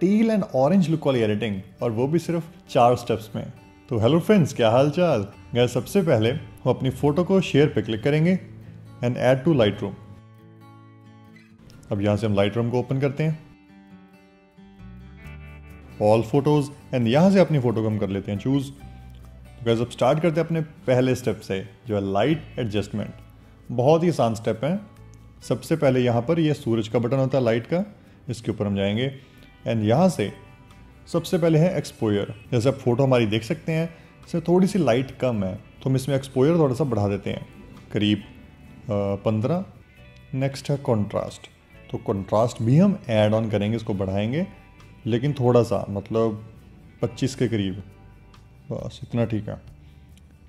Till and orange look वाली editing और वो भी सिर्फ़ चार स्टेप्स में। तो हेलो फ्रेंड्स क्या हाल चाल गए सबसे पहले हम अपनी फ़ोटो को शेयर पे क्लिक करेंगे and add to Lightroom अब यहाँ से हम लाइट रूम को ओपन करते हैं। ऑल फ़ोटोज़ एंड यहाँ से अपनी फ़ोटो को हम कर लेते हैं चूज़ बिकॉज़ अब स्टार्ट करते हैं अपने पहले स्टेप से, जो है लाइट एडजस्टमेंट बहुत ही आसान स्टेप है। सबसे पहले यहाँ पर यह सूरज का बटन होता है लाइट का, इसके ऊपर हम जाएँगे। एंड यहाँ से सबसे पहले है एक्सपोयर जैसे आप फ़ोटो हमारी देख सकते हैं इसमें थोड़ी सी लाइट कम है तो हम इसमें एक्सपोयर थोड़ा सा बढ़ा देते हैं। करीब पंद्रह। नेक्स्ट है कॉन्ट्रास्ट तो कॉन्ट्रास्ट भी हम ऐड ऑन करेंगे, इसको बढ़ाएँगे, लेकिन थोड़ा सा मतलब 25 के करीब। बस, इतना ठीक है।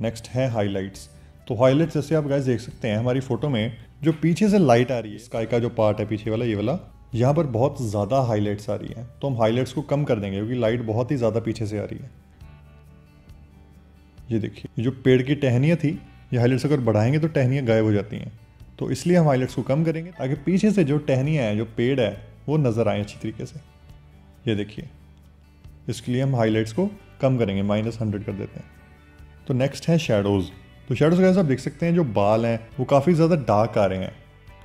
नेक्स्ट है हाईलाइट्स तो हाईलाइट्स जैसे आप गाइस देख सकते हैं, हमारी फ़ोटो में जो पीछे से लाइट आ रही है स्काई का जो पार्ट है, पीछे वाला, ये वाला यहाँ पर बहुत ज़्यादा हाईलाइट्स आ रही हैं। तो हम हाईलाइट्स को कम कर देंगे, क्योंकि लाइट बहुत ही ज़्यादा पीछे से आ रही है। ये देखिए जो पेड़ की टहनियाँ थी, ये हाईलाइट्स अगर बढ़ाएँगे तो टहनियाँ गायब हो जाती हैं। तो इसलिए हम हाईलाइट्स को कम करेंगे, ताकि पीछे से जो टहनियाँ हैं, जो पेड़ है, वो नज़र आए अच्छी तरीके से। ये देखिए, इसके लिए हम हाईलाइट्स को कम करेंगे माइनस हंड्रेड कर देते हैं। तो नेक्स्ट है शेडोज़ तो शेडोज़ का आप देख सकते हैं, जो बाल हैं, वो काफ़ी ज़्यादा डार्क आ रहे हैं।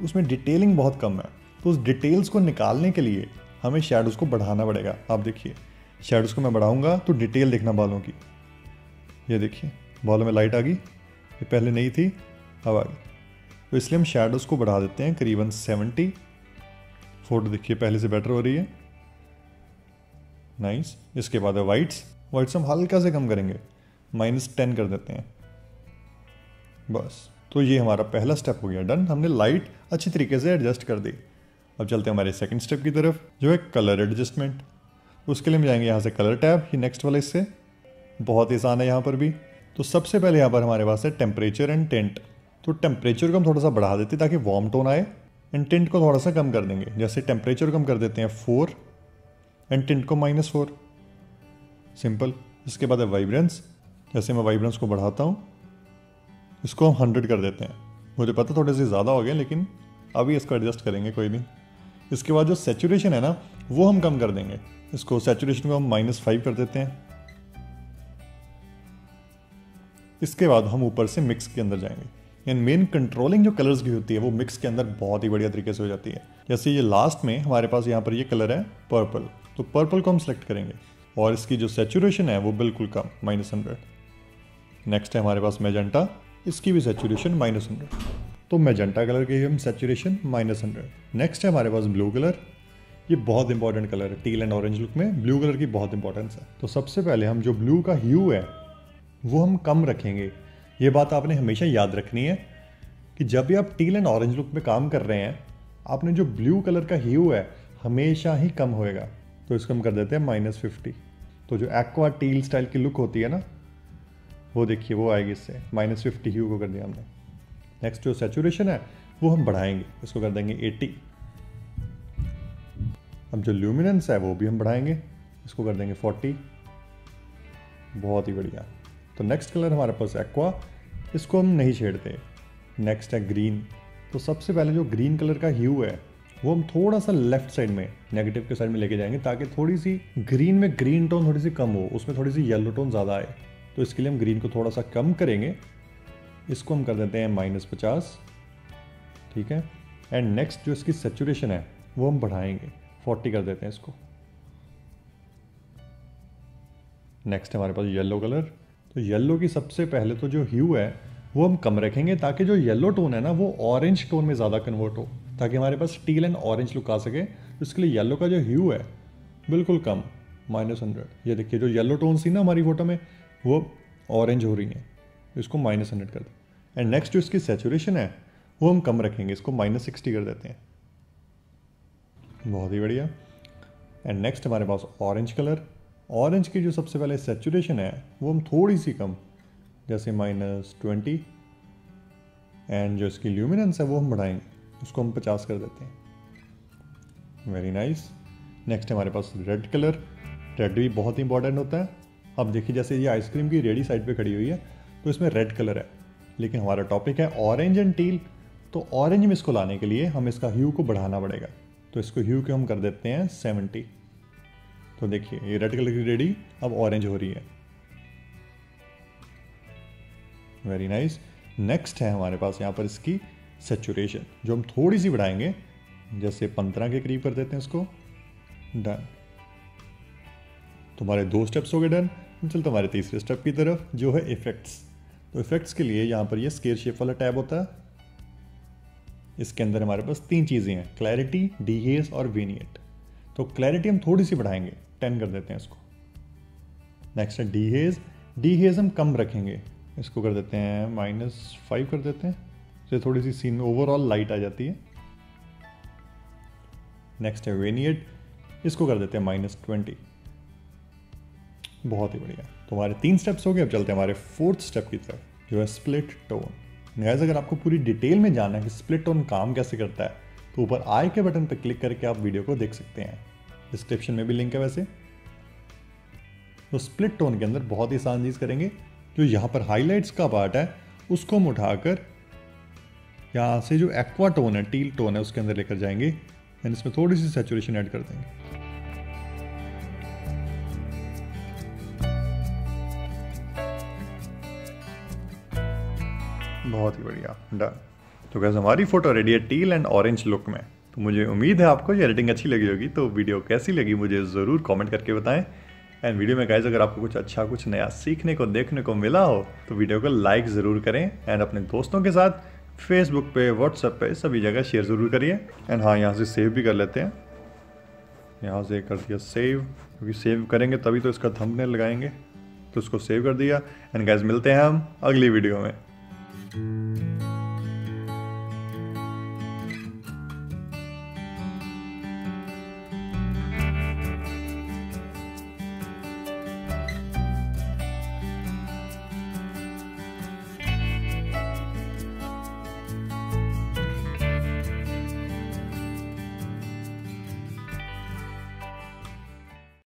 उसमें डिटेलिंग बहुत कम है। तो उस डिटेल्स को निकालने के लिए हमें शेडोज़ को बढ़ाना पड़ेगा। आप देखिए शेडोज़ को मैं बढ़ाऊँगा तो डिटेल देखना बालों की। ये देखिए, बालों में लाइट आ गई। ये पहले नहीं थी, अब आ गई। तो इसलिए हम शेडोज़ को बढ़ा देते हैं करीबन सेवेंटी फ़ोटो देखिए, पहले से बेटर हो रही है। नाइस इसके बाद है वाइट्स वाइट्स हम हल्का से कम करेंगे। माइनस टेन कर देते हैं। बस। तो ये हमारा पहला स्टेप हो गया। डन हमने लाइट अच्छी तरीके से एडजस्ट कर दी। अब चलते हैं हमारे सेकंड स्टेप की तरफ़, जो है कलर एडजस्टमेंट उसके लिए हम जाएँगे यहाँ से कलर टैब ये नेक्स्ट वाले इससे। बहुत ही आसान है यहाँ पर भी। तो सबसे पहले यहाँ पर हमारे पास है टेम्परेचर एंड टेंट तो टेम्परेचर को हम थोड़ा सा बढ़ा देते हैं ताकि वार्म टोन आए। एंड टेंट को थोड़ा सा कम कर देंगे। जैसे टेम्परेचर को हम कर देते हैं फोर एंड टेंट को माइनस फोर सिंपल इसके बाद है वाइब्रेंस जैसे मैं वाइब्रेंस को बढ़ाता हूँ, इसको हम हंड्रेड कर देते हैं। मुझे पता थोड़े से ज़्यादा हो गए लेकिन अभी इसको एडजस्ट करेंगे, कोई नहीं। इसके बाद जो सेचुरेशन है ना, वो हम कम कर देंगे। इसको सेचुरेशन को हम माइनस फाइव कर देते हैं। इसके बाद हम ऊपर से मिक्स के अंदर जाएँगे। यानी मेन कंट्रोलिंग जो कलर्स की होती है, वो मिक्स के अंदर बहुत ही बढ़िया तरीके से हो जाती है। जैसे ये लास्ट में हमारे पास यहाँ पर ये कलर है पर्पल तो पर्पल को हम सेलेक्ट करेंगे। और इसकी जो सेचुरेशन है, वो बिल्कुल कम माइनस हंड्रेड नेक्स्ट है हमारे पास मेजेंटा इसकी भी सेचुरेशन माइनस हंड्रेड तो मेजेंटा कलर की हम सेचुरेशन माइनस हंड्रेड नेक्स्ट है हमारे पास ब्लू कलर ये बहुत इंपॉर्टेंट कलर है टील एंड ऑरेंज लुक में। ब्लू कलर की बहुत इंपॉर्टेंस है। तो सबसे पहले हम जो ब्लू का ह्यू है, वो हम कम रखेंगे। ये बात आपने हमेशा याद रखनी है कि जब भी आप टील एंड ऑरेंज लुक में काम कर रहे हैं, आपने जो ब्लू कलर का ह्यू है, हमेशा ही कम होएगा। तो इसको हम कर देते हैं माइनस फिफ्टी तो जो एक्वा टील स्टाइल की लुक होती है ना, वो देखिए, वो आएगी इससे। माइनस फिफ्टी ह्यू को कर दिया हमने। नेक्स्ट जो सेचुरेशन है, वो हम बढ़ाएँगे, इसको कर देंगे एट्टी अब जो ल्यूमिनेंस है, वो भी हम बढ़ाएँगे, इसको कर देंगे फोर्टी बहुत ही बढ़िया। तो नेक्स्ट कलर हमारे पास एक्वा इसको हम नहीं छेड़ते। नेक्स्ट है ग्रीन तो सबसे पहले जो ग्रीन कलर का ह्यू है, वो हम थोड़ा सा लेफ़्ट साइड में नेगेटिव के साइड में लेके जाएँगे, ताकि थोड़ी सी ग्रीन में ग्रीन टोन थोड़ी सी कम हो, उसमें थोड़ी सी येलो टोन ज़्यादा आए। तो इसके लिए हम ग्रीन को थोड़ा सा कम करेंगे इसको हम कर देते हैं माइनस पचास, ठीक है? एंड नेक्स्ट जो इसकी सेचुरेशन है, वो हम बढ़ाएँगे। फोर्टी कर देते हैं इसको। नेक्स्ट हमारे पास येलो कलर तो येलो की सबसे पहले तो जो ह्यू है, वो हम कम रखेंगे ताकि जो येलो टोन है ना, वो ऑरेंज टोन में ज़्यादा कन्वर्ट हो, ताकि हमारे पास स्टील एंड ऑरेंज लुक आ सके। इसके लिए येलो का जो ह्यू है, बिल्कुल कम माइनस हंड्रेड ये देखिए, जो येलो टोन सी ना हमारी फ़ोटो में, वो ऑरेंज हो रही है। इसको माइनस हंड्रेड कर दें। एंड नेक्स्ट जो इसकी सेचुरेशन है, वो हम कम रखेंगे, इसको माइनस सिक्सटी कर देते हैं। बहुत ही बढ़िया। एंड नेक्स्ट हमारे पास ऑरेंज कलर ऑरेंज की जो सबसे पहले सेचुरेशन है, वो हम थोड़ी सी कम, जैसे माइनस ट्वेंटी। एंड जो इसकी ल्यूमिनेंस है, वो हम बढ़ाएँगे, उसको हम पचास कर देते हैं। वेरी नाइस नेक्स्ट हमारे पास रेड कलर रेड भी बहुत इंपॉर्टेंट होता है। अब देखिए, जैसे ये आइसक्रीम की रेडी साइड पे खड़ी हुई है तो इसमें रेड कलर है। लेकिन हमारा टॉपिक है ऑरेंज एंड टील तो ऑरेंज में इसको लाने के लिए हम इसका ह्यू को बढ़ाना पड़ेगा। तो इसको ह्यू को हम कर देते हैं सेवेंटी तो देखिए, ये रेड कलर की रेडी अब ऑरेंज हो रही है। वेरी नाइस नेक्स्ट है हमारे पास यहाँ पर इसकी सेचुरेशन जो हम थोड़ी सी बढ़ाएँगे। जैसे पंद्रह के करीब कर देते हैं इसको। डन तुम्हारे दो स्टेप्स हो गए डन चल तुम्हारे तीसरे स्टेप की तरफ़, जो है इफेक्ट्स तो इफेक्ट्स के लिए यहाँ पर ये स्केयर शेप वाला टैब होता है। इसके अंदर हमारे पास तीन चीज़ें हैं क्लैरिटी डी और वीनियट तो क्लैरिटी हम थोड़ी सी बढ़ाएँगे टेन कर देते हैं इसको। नेक्स्ट है डी हेज डी हेज हम कम रखेंगे। इसको कर देते हैं माइनस फाइव कर देते हैं। तो थोड़ी सी सीन ओवरऑल लाइट आ जाती है। नेक्स्ट है वेनियट इसको कर देते हैं माइनस ट्वेंटी बहुत ही बढ़िया। तो हमारे तीन स्टेप्स हो गए, अब चलते हैं हमारे फोर्थ स्टेप की तरफ़, जो है स्प्लिट टोन गैस अगर आपको पूरी डिटेल में जानना है कि स्प्लिट टोन काम कैसे करता है तो ऊपर आई के बटन पर क्लिक करके आप वीडियो को देख सकते हैं। डिस्क्रिप्शन में भी लिंक है वैसे। तो स्प्लिट टोन के अंदर बहुत ही आसान चीज़ करेंगे। जो यहाँ पर हाईलाइट्स का पार्ट है, उसको हम उठाकर यहाँ से जो एक्वा टोन है टील टोन है, उसके अंदर लेकर जाएँगे। एंड इसमें थोड़ी सी सेचुरेशन ऐड कर देंगे। बहुत ही बढ़िया डन तो कैसे हमारी फ़ोटो रेडी है टील एंड ऑरेंज लुक में। तो मुझे उम्मीद है आपको ये एडिटिंग अच्छी लगी होगी तो वीडियो कैसी लगी मुझे ज़रूर कमेंट करके बताएँ। एंड वीडियो में गाइज़ अगर आपको कुछ अच्छा कुछ नया सीखने को, देखने को मिला हो तो वीडियो को लाइक ज़रूर करें। एंड अपने दोस्तों के साथ फेसबुक पे व्हाट्सएप पे सभी जगह शेयर ज़रूर करिए। एंड हाँ यहाँ से सेव भी कर लेते हैं। यहाँ से कर दिया सेव क्योंकि सेव करेंगे तभी तो इसका थंबनेल लगाएँगे। तो उसको सेव कर दिया। एंड गैस मिलते हैं हम अगली वीडियो में। Música